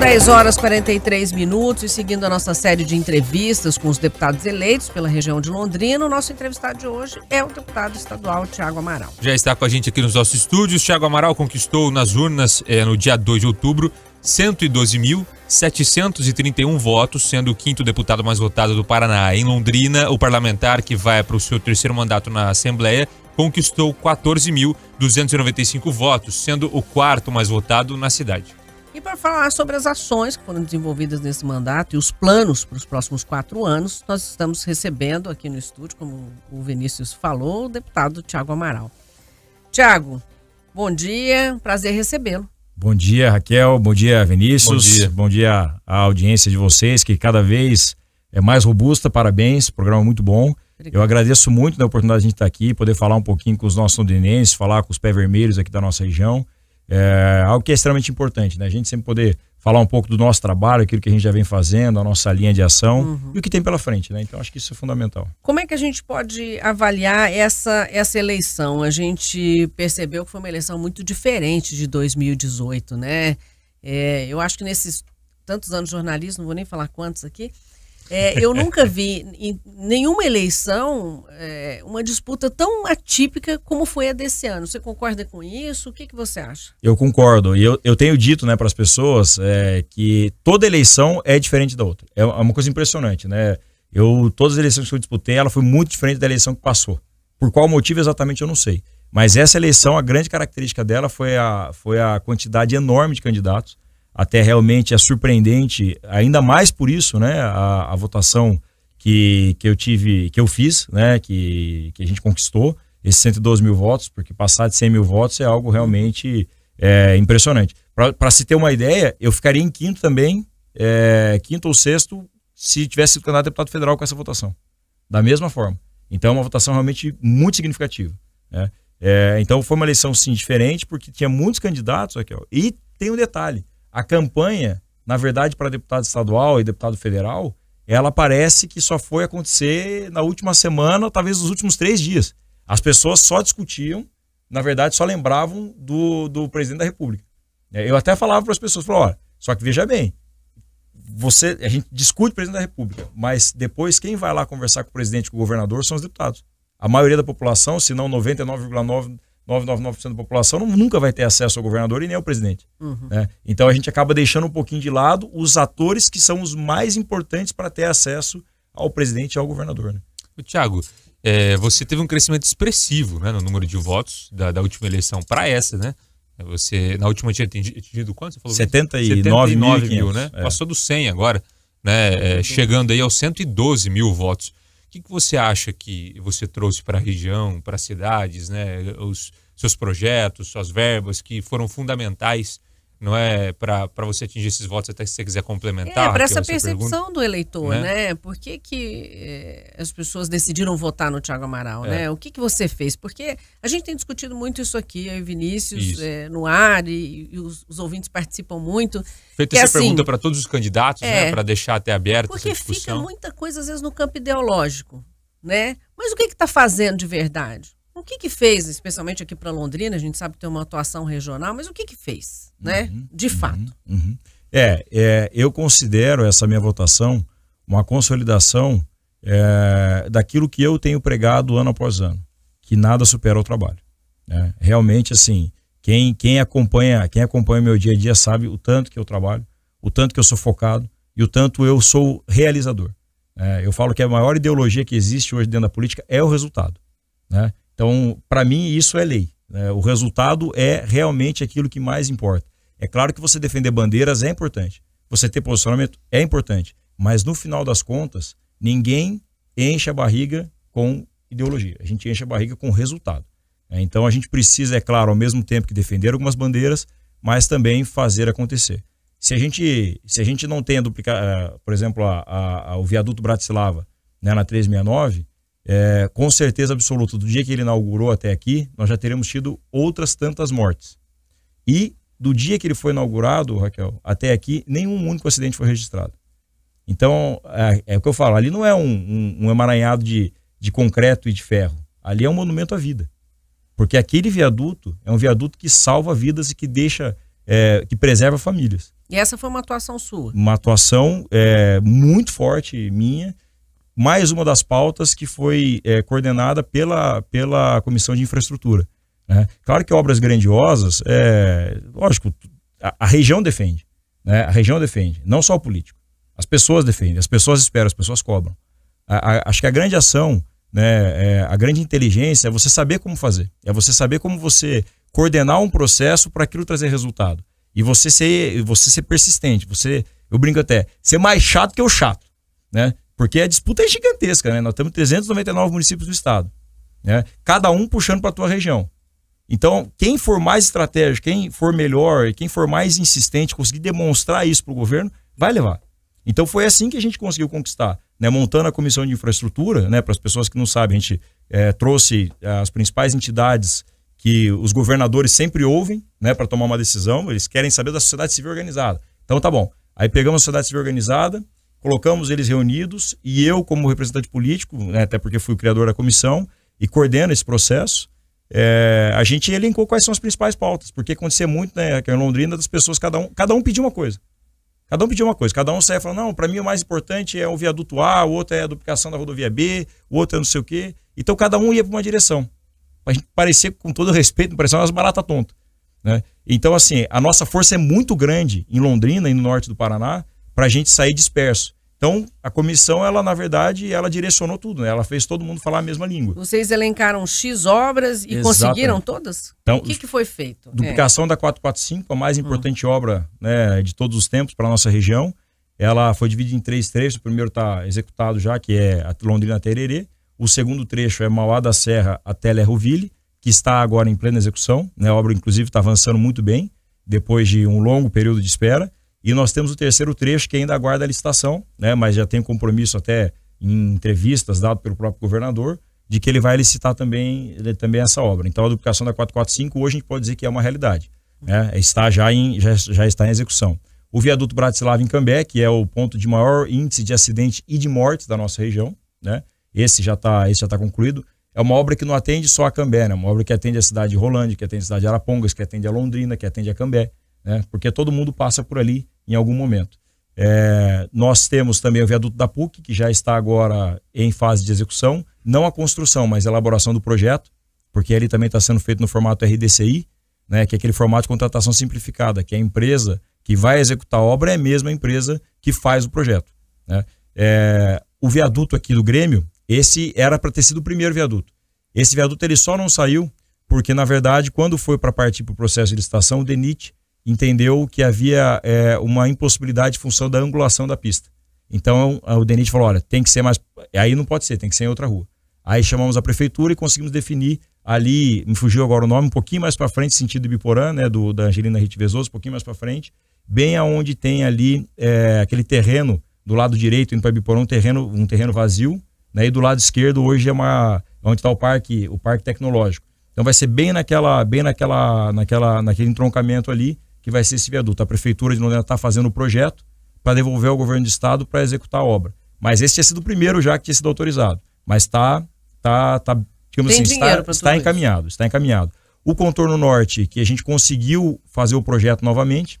10 horas 43 minutos e seguindo a nossa série de entrevistas com os deputados eleitos pela região de Londrina, o nosso entrevistado de hoje é o deputado estadual Tiago Amaral. Já está com a gente aqui nos nossos estúdios. Tiago Amaral conquistou nas urnas eh, no dia 2 de outubro 112.731 votos, sendo o quinto deputado mais votado do Paraná. Em Londrina, o parlamentar que vai para o seu terceiro mandato na Assembleia conquistou 14.295 votos, sendo o quarto mais votado na cidade. E para falar sobre as ações que foram desenvolvidas nesse mandato e os planos para os próximos quatro anos, nós estamos recebendo aqui no estúdio, como o Vinícius falou, o deputado Tiago Amaral. Tiago, bom dia, prazer recebê-lo. Bom dia, Raquel. Bom dia, Vinícius. Bom dia. Bom dia à audiência de vocês, que cada vez é mais robusta. Parabéns, programa muito bom. Obrigado. Eu agradeço muito da oportunidade de a gente estar aqui, poder falar um pouquinho com os nossos londinenses, falar com os pés vermelhos aqui da nossa região. É algo que é extremamente importante, né? A gente sempre poder falar um pouco do nosso trabalho, aquilo que a gente já vem fazendo, a nossa linha de ação uhum. e o que tem pela frente, né? Então acho que isso é fundamental. Como é que a gente pode avaliar essa, essa eleição? A gente percebeu que foi uma eleição muito diferente de 2018, né? É, eu acho que nesses tantos anos de jornalismo, não vou nem falar quantos aqui, é, eu nunca vi em nenhuma eleição é, uma disputa tão atípica como foi a desse ano. Você concorda com isso? O que, que você acha? Eu concordo. E eu, eu tenho dito né, para as pessoas é, que toda eleição é diferente da outra. É uma coisa impressionante. Né? Eu, todas as eleições que eu disputei, ela foi muito diferente da eleição que passou. Por qual motivo exatamente eu não sei. Mas essa eleição, a grande característica dela foi a, foi a quantidade enorme de candidatos até realmente é surpreendente, ainda mais por isso, né, a, a votação que, que eu tive, que eu fiz, né, que, que a gente conquistou, esses 112 mil votos, porque passar de 100 mil votos é algo realmente é, impressionante. Para se ter uma ideia, eu ficaria em quinto também, é, quinto ou sexto, se tivesse sido candidato a deputado federal com essa votação. Da mesma forma. Então é uma votação realmente muito significativa. Né? É, então foi uma eleição sim diferente, porque tinha muitos candidatos aqui. Ó, e tem um detalhe: a campanha, na verdade, para deputado estadual e deputado federal, ela parece que só foi acontecer na última semana, talvez nos últimos três dias. As pessoas só discutiam, na verdade, só lembravam do, do presidente da República. É, eu até falava para as pessoas, falava, olha, só que veja bem, você, a gente discute o presidente da República, mas depois quem vai lá conversar com o presidente, com o governador, são os deputados. A maioria da população, se não 99,9 999% da população não, nunca vai ter acesso ao governador e nem ao presidente. Uhum. Né? Então a gente acaba deixando um pouquinho de lado os atores que são os mais importantes para ter acesso ao presidente e ao governador. Né? Tiago, é, você teve um crescimento expressivo né, no número de votos da, da última eleição para essa, né? Você, na última tinha atingido quanto? Você falou 79, 79 mil, né? É. Passou do 100 agora, né? É, chegando aí aos 112 mil votos. Que, que você acha que você trouxe para a região, para as cidades, né? Os, seus projetos, suas verbas, que foram fundamentais não é para você atingir esses votos até se você quiser complementar. É, para essa percepção pergunta, do eleitor, né? né? Por que, que eh, as pessoas decidiram votar no Tiago Amaral, é. né? O que, que você fez? Porque a gente tem discutido muito isso aqui, eu e Vinícius, é, no ar, e, e os, os, ouvintes participam muito. Feita essa assim, pergunta para todos os candidatos, né? É. Para deixar até aberto Porque fica muita coisa, às vezes, no campo ideológico, né? Mas o que está fazendo de verdade? O que que fez, especialmente aqui para Londrina? A gente sabe que tem uma atuação regional, mas o que que fez, né? Uhum, de uhum, fato. Uhum. É, é, eu considero essa minha votação uma consolidação é, daquilo que eu tenho pregado ano após ano, que nada supera o trabalho. Né? Realmente, assim, quem, quem acompanha quem acompanha meu dia a dia sabe o tanto que eu trabalho, o tanto que eu sou focado e o tanto eu sou realizador. É, eu falo que a maior ideologia que existe hoje dentro da política é o resultado. Né? Então, para mim, isso é lei. Né? O resultado é realmente aquilo que mais importa. É claro que você defender bandeiras é importante. Você ter posicionamento é importante. Mas no final das contas, ninguém enche a barriga com ideologia. A gente enche a barriga com resultado. Né? Então a gente precisa, é claro, ao mesmo tempo que defender algumas bandeiras, mas também fazer acontecer. Se a gente, se a gente não tem a duplicar, eh, por exemplo, a, a, a, o viaduto Bratislava né, na 369, é, com certeza absoluta, do dia que ele inaugurou até aqui, nós já teremos tido outras tantas mortes. E do dia que ele foi inaugurado, Raquel, até aqui, nenhum único acidente foi registrado. Então, é, é o que eu falo, ali não é um, um, um emaranhado de, de concreto e de ferro. Ali é um monumento à vida. Porque aquele viaduto é um viaduto que salva vidas e que deixa é, que preserva famílias. E essa foi uma atuação sua? Uma atuação é, muito forte minha. Mais uma das pautas que foi é, coordenada pela, pela Comissão de Infraestrutura. Né? Claro que obras grandiosas, é, lógico, a, a região defende. Né? A região defende, não só o político. As pessoas defendem, as pessoas esperam, as pessoas cobram. A, a, acho que a grande ação, né, é, a grande inteligência é você saber como fazer. É você saber como você coordenar um processo para aquilo trazer resultado. E você ser, você ser persistente, você, eu brinco até, ser mais chato que o chato, né? Porque a disputa é gigantesca, né? Nós temos 399 municípios do estado, né? Cada um puxando para a tua região. Então, quem for mais estratégico, quem for melhor, quem for mais insistente, conseguir demonstrar isso para o governo, vai levar. Então foi assim que a gente conseguiu conquistar, né? Montando a comissão de infraestrutura, né? Para as pessoas que não sabem, a gente é, trouxe as principais entidades que os governadores sempre ouvem, né, para tomar uma decisão, eles querem saber da sociedade civil organizada. Então tá bom. Aí pegamos a sociedade civil organizada, colocamos eles reunidos e eu, como representante político, né, até porque fui o criador da comissão e coordeno esse processo, é, a gente elencou quais são as principais pautas, porque acontecia muito, né, aqui em Londrina, das pessoas, cada um, cada um pediu uma coisa. Cada um pediu uma coisa, cada um saia falando, não, para mim o mais importante é o viaduto A, o outro é a duplicação da rodovia B, o outro é não sei o quê. Então cada um ia para uma direção a gente parecer, com todo respeito, parecer umas baratas tontas. Né? Então, assim, a nossa força é muito grande em Londrina e no norte do Paraná para a gente sair disperso. Então, a comissão, ela, na verdade, ela direcionou tudo, né? Ela fez todo mundo falar a mesma língua. Vocês elencaram X obras e Exatamente. conseguiram todas? Então, o que, que foi feito? Duplicação é. da 445, a mais hum. importante hum. obra né, de todos os tempos para a nossa região. Ela foi dividida em três trechos. O primeiro está executado já, que é a Londrina Tererê. O segundo trecho é Mauá da Serra até Lerroville, que está agora em plena execução. Né? A obra, inclusive, está avançando muito bem, depois de um longo período de espera. E nós temos o terceiro trecho que ainda aguarda a licitação, né? mas já tem compromisso até em entrevistas dado pelo próprio governador, de que ele vai licitar também, também essa obra. Então, a duplicação da 445 hoje a gente pode dizer que é uma realidade. Né? Está já, em, já, já está em execução. O viaduto Bratislava em Cambé, que é o ponto de maior índice de acidente e de mortes da nossa região, né? Esse já está esse já tá concluído. É uma obra que não atende só a Cambé, né? Uma obra que atende a cidade de Rolândia, que atende a cidade de Arapongas, que atende a Londrina, que atende a Cambé, né? Porque todo mundo passa por ali em algum momento. É, nós temos também o viaduto da PUC, que já está agora em fase de execução, não a construção, mas a elaboração do projeto, porque ele também está sendo feito no formato RDCI, né, que é aquele formato de contratação simplificada, que a empresa que vai executar a obra é a mesma empresa que faz o projeto. Né? É, o viaduto aqui do Grêmio, esse era para ter sido o primeiro viaduto. Esse viaduto ele só não saiu porque, na verdade, quando foi para partir para o processo de licitação, o DENIT entendeu que havia é, uma impossibilidade em função da angulação da pista. Então, o DENIT falou, olha, tem que ser mais... Aí não pode ser, tem que ser em outra rua. Aí chamamos a prefeitura e conseguimos definir ali, me fugiu agora o nome, um pouquinho mais para frente, sentido Ibiporã, né, do, da Angelina Rite Vezoso, um pouquinho mais para frente, bem aonde tem ali é, aquele terreno do lado direito, indo para Ibiporã, um terreno, um terreno vazio, né? E do lado esquerdo hoje é uma onde está o parque, o parque tecnológico. Então vai ser bem naquela, bem naquela, naquela, naquele entroncamento ali que vai ser esse viaduto. A prefeitura de Londrina está fazendo o projeto para devolver ao governo do estado para executar a obra. Mas esse tinha sido o primeiro já que tinha sido autorizado. Mas está, tá, tá, digamos Tem assim, está, está encaminhado, está encaminhado. O contorno norte, que a gente conseguiu fazer o projeto novamente,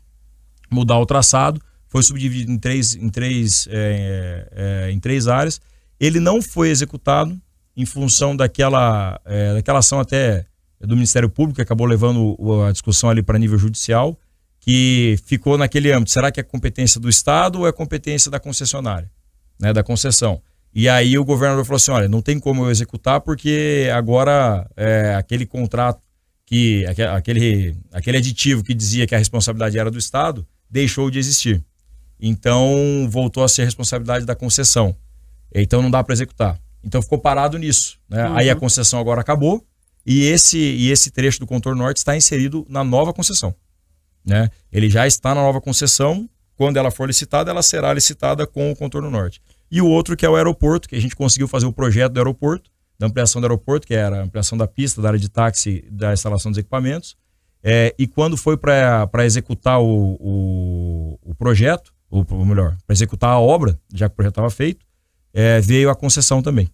mudar o traçado, foi subdividido em três, em três, é, é, em três áreas ele não foi executado em função daquela, é, daquela ação até do Ministério Público, que acabou levando a discussão ali para nível judicial, que ficou naquele âmbito. Será que é competência do Estado ou é competência da concessionária, né, da concessão? E aí o governador falou assim, olha, não tem como eu executar porque agora é, aquele contrato, que aquele, aquele aditivo que dizia que a responsabilidade era do Estado, deixou de existir. Então voltou a ser a responsabilidade da concessão. Então não dá para executar. Então ficou parado nisso. Né? Uhum. Aí a concessão agora acabou e esse, e esse trecho do contorno norte está inserido na nova concessão. Né? Ele já está na nova concessão. Quando ela for licitada, ela será licitada com o contorno norte. E o outro que é o aeroporto, que a gente conseguiu fazer o projeto do aeroporto, da ampliação do aeroporto, que era a ampliação da pista, da área de táxi, da instalação dos equipamentos. É, e quando foi para executar o, o, o projeto, ou, ou melhor, para executar a obra, já que o projeto estava feito, é, veio a concessão também.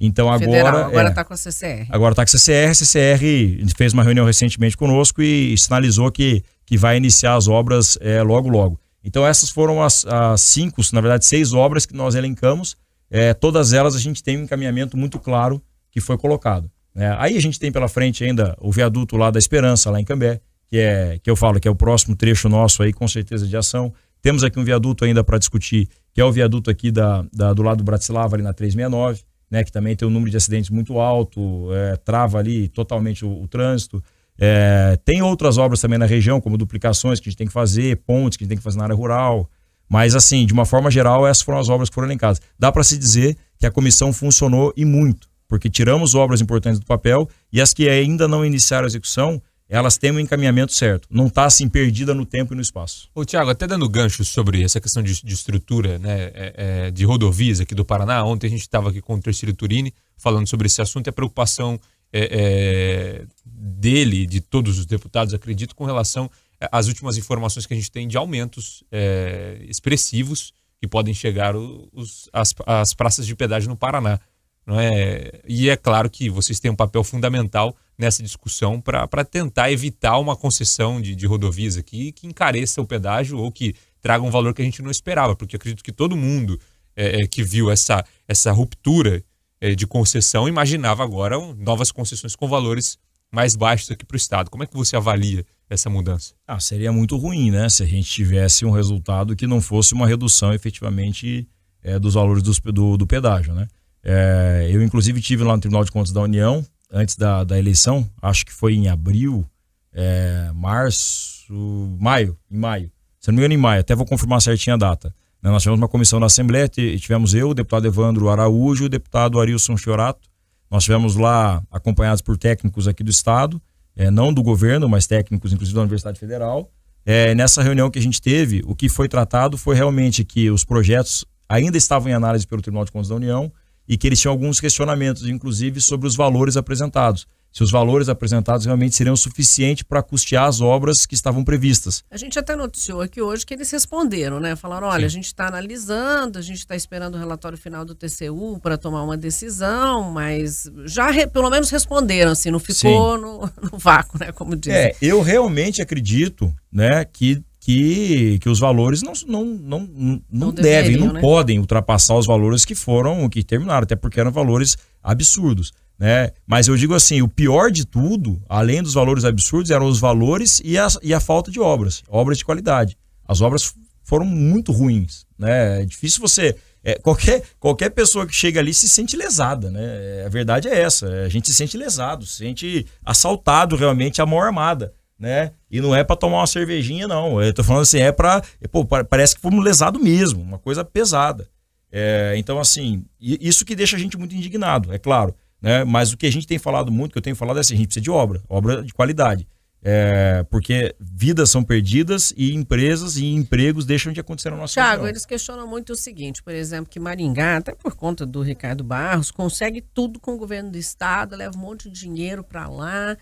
Então agora. Federal, agora está é, com a CCR. Agora está com a CCR. A CCR fez uma reunião recentemente conosco e sinalizou que, que vai iniciar as obras é, logo, logo. Então essas foram as, as, cinco, na verdade seis obras que nós elencamos. É, todas elas a gente tem um encaminhamento muito claro que foi colocado. Né? Aí a gente tem pela frente ainda o viaduto lá da Esperança, lá em Cambé, que é que eu falo que é o próximo trecho nosso aí, com certeza, de ação. Temos aqui um viaduto ainda para discutir, que é o viaduto aqui da, da, do lado do Bratislava, ali na 369, né, que também tem um número de acidentes muito alto, é, trava ali totalmente o, o trânsito. É, tem outras obras também na região, como duplicações que a gente tem que fazer, pontes que a gente tem que fazer na área rural. Mas, assim, de uma forma geral, essas foram as obras que foram elencadas. Dá para se dizer que a comissão funcionou e muito, porque tiramos obras importantes do papel e as que ainda não iniciaram a execução, elas têm um encaminhamento certo. Não está assim perdida no tempo e no espaço. Ô, Tiago, até dando gancho sobre essa questão de, de estrutura né, é, é, de rodovias aqui do Paraná. Ontem a gente estava aqui com o Terceiro Turini falando sobre esse assunto e a preocupação é, é, dele, de todos os deputados, acredito, com relação às últimas informações que a gente tem de aumentos é, expressivos que podem chegar os, as, as praças de pedágio no Paraná. Não é? E é claro que vocês têm um papel fundamental nessa discussão para tentar evitar uma concessão de, de rodovias aqui que encareça o pedágio ou que traga um valor que a gente não esperava, porque acredito que todo mundo é, é que viu essa, essa ruptura de concessão imaginava agora novas concessões com valores mais baixos aqui para o Estado. Como é que você avalia essa mudança? Ah, seria muito ruim, né? Se a gente tivesse um resultado que não fosse uma redução efetivamente é, dos valores do, do, do pedágio, né? É, eu, inclusive, tive lá no Tribunal de Contas da União, antes da, da eleição, acho que foi em abril, é, março, maio, em maio. Se não me engano, em maio, até vou confirmar certinho a data. Né, nós tivemos uma comissão da Assembleia, tivemos eu, o deputado Evandro Araújo e o deputado Arilson Chiorato. Nós tivemos lá acompanhados por técnicos aqui do Estado, é, não do governo, mas técnicos, inclusive da Universidade Federal. É, nessa reunião que a gente teve, o que foi tratado foi realmente que os projetos ainda estavam em análise pelo Tribunal de Contas da União e que eles tinham alguns questionamentos, inclusive sobre os valores apresentados se os valores apresentados realmente seriam suficientes para custear as obras que estavam previstas. A gente até noticiou aqui hoje que eles responderam, né? Falaram: olha, Sim. a gente está analisando, a gente está esperando o relatório final do TCU para tomar uma decisão, mas já re, pelo menos responderam, assim, não ficou no, no, vácuo, né? Como diz. É, eu realmente acredito, né, que que, que os valores não, não, não, não, não devem, não né? podem ultrapassar os valores que foram, que terminaram, até porque eram valores absurdos. Né? Mas eu digo assim, o pior de tudo, além dos valores absurdos, eram os valores e a, e a falta de obras, obras de qualidade. As obras foram muito ruins, né? É difícil você é, qualquer, qualquer pessoa que chega ali se sente lesada, né? A verdade é essa, a gente se sente lesado, se sente assaltado realmente a mão armada, né? E não é para tomar uma cervejinha não, eu tô falando assim, é para, pô, parece que fomos lesado mesmo, uma coisa pesada. É, então assim, isso que deixa a gente muito indignado, é claro. Né? Mas o que a gente tem falado muito, que eu tenho falado é assim, a gente precisa de obra, obra de qualidade. É, porque vidas são perdidas e empresas e empregos deixam de acontecer na nossa Tiago, eles questionam muito o seguinte, por exemplo, que Maringá, até por conta do Ricardo Barros, consegue tudo com o governo do estado, leva um monte de dinheiro para lá.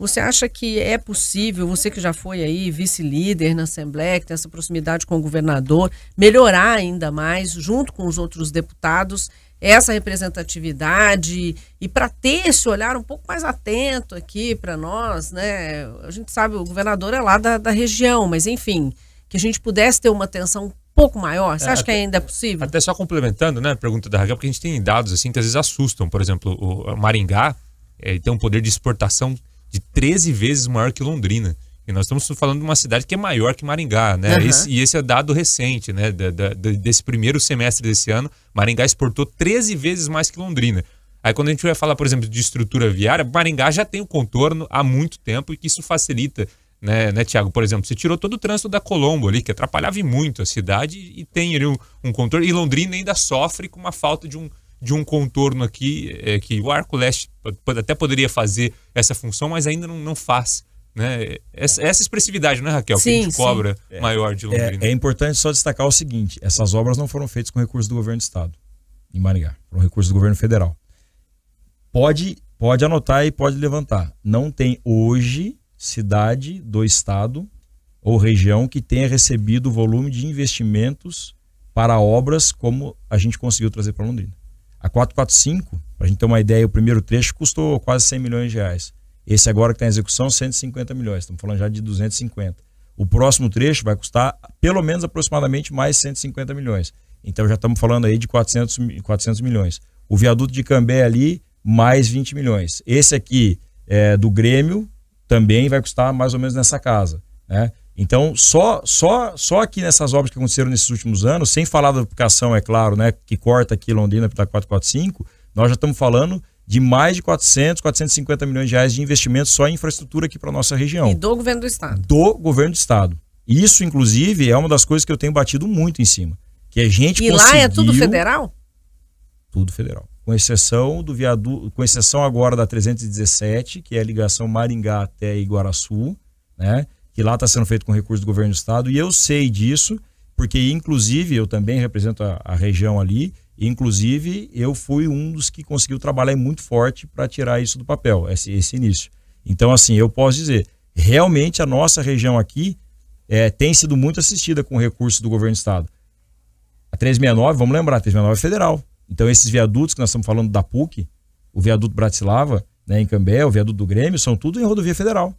Você acha que é possível, você que já foi aí vice-líder na Assembleia, que tem essa proximidade com o governador, melhorar ainda mais, junto com os outros deputados, essa representatividade e para ter esse olhar um pouco mais atento aqui para nós, né? A gente sabe, o governador é lá da, da região, mas enfim, que a gente pudesse ter uma atenção um pouco maior. Você é, acha até, que ainda é possível? Até só complementando, né, a pergunta da Raquel, porque a gente tem dados assim que às vezes assustam. Por exemplo, o Maringá é, tem um poder de exportação de 13 vezes maior que Londrina. E nós estamos falando de uma cidade que é maior que Maringá, né? Uhum. Esse, e esse é dado recente, né? Da, da, desse primeiro semestre desse ano, Maringá exportou 13 vezes mais que Londrina. Aí quando a gente vai falar, por exemplo, de estrutura viária, Maringá já tem o contorno há muito tempo e que isso facilita, né, né Tiago? Por exemplo, você tirou todo o trânsito da Colombo ali, que atrapalhava muito a cidade e tem ali um, um contorno. E Londrina ainda sofre com uma falta de um, de um contorno aqui, é, que o Arco Leste até poderia fazer essa função, mas ainda não, não faz. Né? Essa, essa expressividade, né, Raquel? Sim, que a gente sim. cobra é, maior de Londrina. É, é, importante só destacar o seguinte: essas obras não foram feitas com recursos do governo do estado, em Maringá, foram recursos do governo federal. Pode, pode anotar e pode levantar. Não tem hoje cidade do estado ou região que tenha recebido o volume de investimentos para obras como a gente conseguiu trazer para Londrina. A 445, para a gente ter uma ideia, o primeiro trecho custou quase 100 milhões de reais. Esse agora que está em execução, 150 milhões. Estamos falando já de 250. O próximo trecho vai custar pelo menos aproximadamente mais 150 milhões. Então já estamos falando aí de 400, 400 milhões. O viaduto de Cambé ali, mais 20 milhões. Esse aqui é, do Grêmio também vai custar mais ou menos nessa casa. Né? Então, só, só, só aqui nessas obras que aconteceram nesses últimos anos, sem falar da duplicação, é claro, né, que corta aqui Londrina para 445, nós já estamos falando de mais de 400, 450 milhões de reais de investimento só em infraestrutura aqui para nossa região. E do governo do estado. Do governo do estado. Isso, inclusive, é uma das coisas que eu tenho batido muito em cima. Que a gente E lá é tudo federal? Tudo federal. Com exceção do viaduto, com exceção agora da 317, que é a ligação Maringá até Iguaraçu, né? Que lá está sendo feito com recursos do governo do estado. E eu sei disso, porque inclusive eu também represento a, a região ali. Inclusive, eu fui um dos que conseguiu trabalhar muito forte para tirar isso do papel, esse, esse início. Então, assim, eu posso dizer, realmente a nossa região aqui é, tem sido muito assistida com recursos do governo do estado. A 369, vamos lembrar, a 369 é federal. Então, esses viadutos que nós estamos falando da PUC, o viaduto Bratislava, né, em Cambé, o viaduto do Grêmio, são tudo em rodovia federal.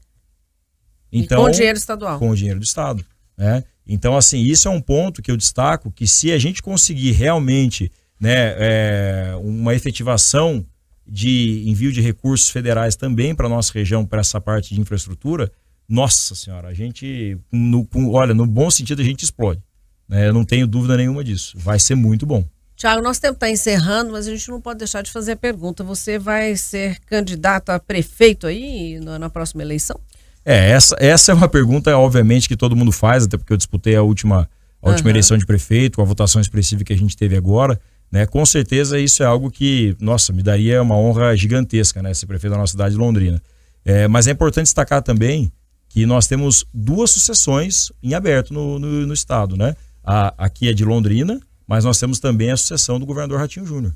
Então, e com dinheiro estadual. Com o dinheiro do Estado. Né? Então, assim, isso é um ponto que eu destaco que se a gente conseguir realmente né, é, uma efetivação de envio de recursos federais também para a nossa região, para essa parte de infraestrutura, nossa senhora, a gente, no, olha, no bom sentido, a gente explode. Né? Eu não tenho dúvida nenhuma disso. Vai ser muito bom. Tiago, nosso tempo está encerrando, mas a gente não pode deixar de fazer a pergunta. Você vai ser candidato a prefeito aí na próxima eleição? É, essa, essa é uma pergunta, obviamente, que todo mundo faz, até porque eu disputei a última, a última uhum. eleição de prefeito, com a votação expressiva que a gente teve agora. Né? Com certeza isso é algo que, nossa, me daria uma honra gigantesca, né? Ser prefeito da nossa cidade de Londrina. É, mas é importante destacar também que nós temos duas sucessões em aberto no, no, no estado, né? A, aqui é de Londrina, mas nós temos também a sucessão do governador Ratinho Júnior.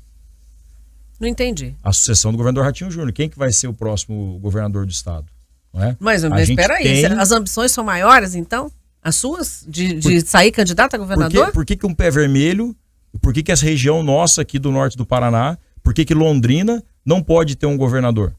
Não entendi. A sucessão do governador Ratinho Júnior. Quem que vai ser o próximo governador do estado? É? Mas, mas espera aí, tem... as ambições são maiores, então? As suas? De, de por... sair candidato a governador? Por que, por que, que um pé vermelho, por que, que essa região nossa aqui do norte do Paraná, por que, que Londrina não pode ter um governador?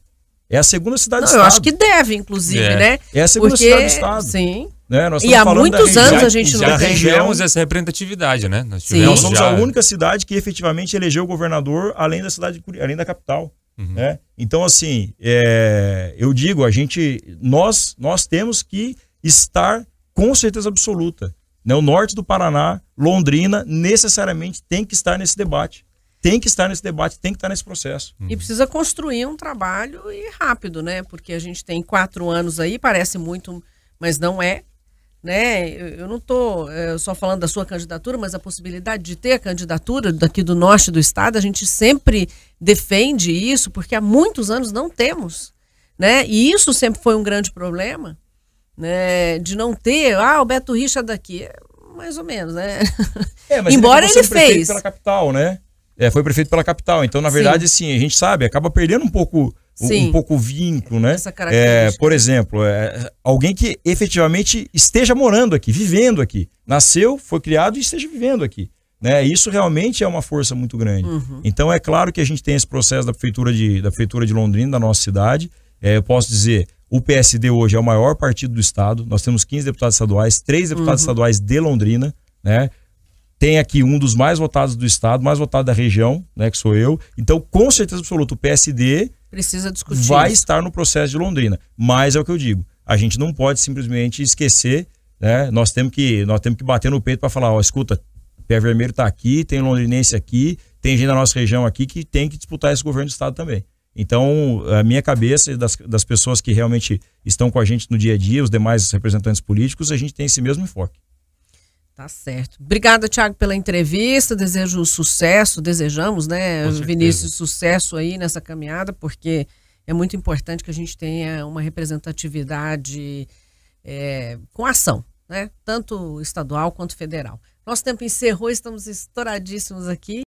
É a segunda cidade não, do estado. Eu acho que deve, inclusive, é. né? É a segunda Porque... cidade do estado. Sim. Né? e há muitos anos a gente não tem. tivemos essa representatividade, né? Nós, Sim. nós somos já... a única cidade que efetivamente elegeu o governador além da cidade, além da capital. Uhum. Né? Então, assim, é, eu digo, a gente, nós, nós temos que estar com certeza absoluta. Né? O norte do Paraná, Londrina, necessariamente tem que estar nesse debate. Tem que estar nesse debate, tem que estar nesse processo. E precisa construir um trabalho e rápido, né? Porque a gente tem quatro anos aí, parece muito mas não é. Né? Eu não estou é, só falando da sua candidatura, mas a possibilidade de ter a candidatura daqui do norte do estado, a gente sempre defende isso, porque há muitos anos não temos. Né? E isso sempre foi um grande problema, né? De não ter, ah, o Beto Richa daqui, é mais ou menos, né? É, Embora ele, ele fez. pela capital, né? É, foi prefeito pela capital. Então, na verdade, sim, sim a gente sabe, acaba perdendo um pouco Sim. um pouco o vínculo, né? É, por exemplo, é, alguém que efetivamente esteja morando aqui, vivendo aqui, nasceu, foi criado e esteja vivendo aqui. Né? Isso realmente é uma força muito grande. Uhum. Então é claro que a gente tem esse processo da prefeitura de, da prefeitura de Londrina, da nossa cidade. É, eu posso dizer, o PSD hoje é o maior partido do estado. Nós temos 15 deputados estaduais, três deputados uhum. estaduais de Londrina, né? Tem aqui um dos mais votados do estado, mais votado da região, né, que sou eu. Então, com certeza absoluta, o PSD precisa discutir. Vai estar no processo de Londrina. Mas é o que eu digo. A gente não pode simplesmente esquecer, né? Nós temos que, nós temos que bater no peito para falar, ó, escuta, Pé Vermelho está aqui, tem londrinense aqui, tem gente da nossa região aqui que tem que disputar esse governo do estado também. Então, a minha cabeça das, das pessoas que realmente estão com a gente no dia a dia, os demais representantes políticos, a gente tem esse mesmo enfoque. Tá certo. Obrigada, Tiago, pela entrevista. Desejo sucesso, desejamos, né, Vinícius, sucesso aí nessa caminhada, porque é muito importante que a gente tenha uma representatividade é, com ação, né? Tanto estadual quanto federal. Nosso tempo encerrou, estamos estouradíssimos aqui.